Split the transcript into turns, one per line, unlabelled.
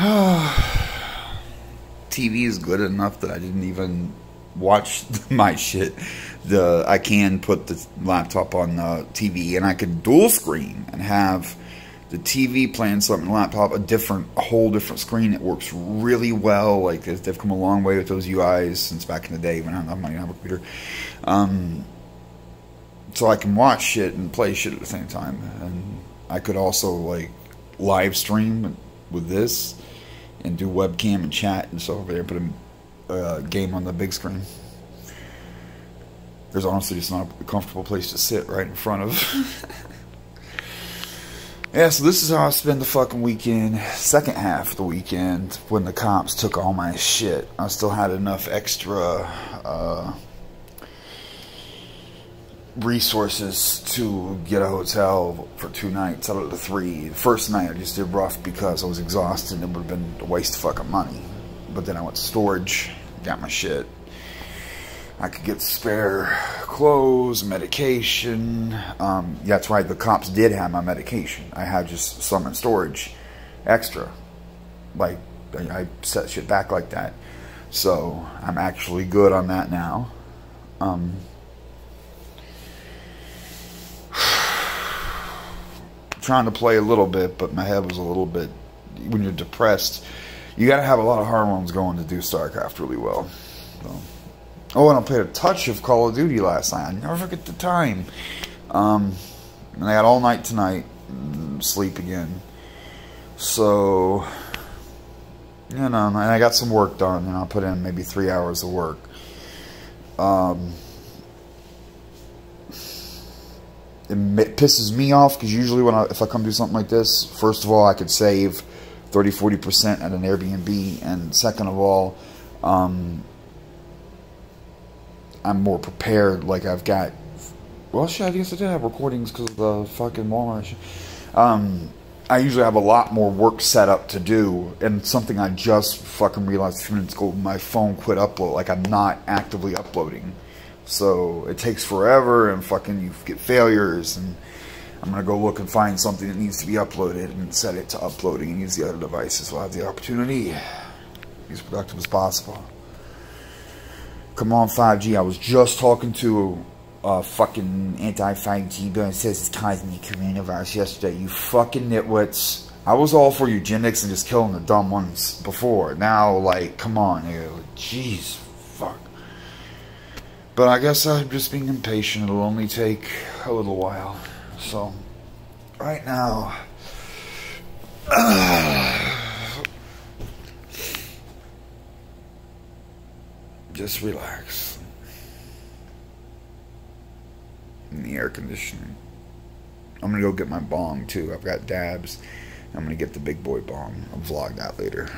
TV is good enough that I didn't even watch my shit. The I can put the laptop on the TV and I could dual screen and have the TV playing something, laptop, a different, a whole different screen. It works really well. Like they've come a long way with those UIs since back in the day when I didn't have a computer. Um, so I can watch shit and play shit at the same time, and I could also like live stream with this and do webcam and chat and stuff over there. Put a uh, game on the big screen. There's honestly just not a comfortable place to sit right in front of. Yeah, so this is how I spend the fucking weekend, second half of the weekend, when the cops took all my shit. I still had enough extra uh, resources to get a hotel for two nights out of the three. The first night I just did rough because I was exhausted and it would have been a waste of fucking money. But then I went to storage, got my shit. I could get spare clothes, medication. Um, that's right. The cops did have my medication. I had just some in storage, extra. Like I set shit back like that. So I'm actually good on that now. Um, trying to play a little bit, but my head was a little bit. When you're depressed, you got to have a lot of hormones going to do StarCraft really well. So. Oh, and I played a touch of Call of Duty last night. I never forget the time. Um, and I got all night tonight. Sleep again. So, you know, and I got some work done, and I'll put in maybe three hours of work. Um, it pisses me off because usually when I, if I come do something like this, first of all, I could save 30, 40% at an Airbnb, and second of all, um, I'm more prepared. Like I've got, well, shit, I guess I did have recordings because of the fucking Walmart. Um, I usually have a lot more work set up to do, and something I just fucking realized a few minutes ago. My phone quit upload. Like I'm not actively uploading, so it takes forever, and fucking you get failures, and I'm gonna go look and find something that needs to be uploaded and set it to uploading and use the other devices. So I have the opportunity. Be as productive as possible. Come on, 5G. I was just talking to a fucking anti-5G guy says it's causing the coronavirus yesterday. You fucking nitwits. I was all for eugenics and just killing the dumb ones before. Now, like, come on, Jeez, fuck. But I guess I'm just being impatient. It'll only take a little while. So, right now... just relax. In the air conditioning. I'm gonna go get my bong too. I've got dabs. I'm gonna get the big boy bong. I'll vlog that later.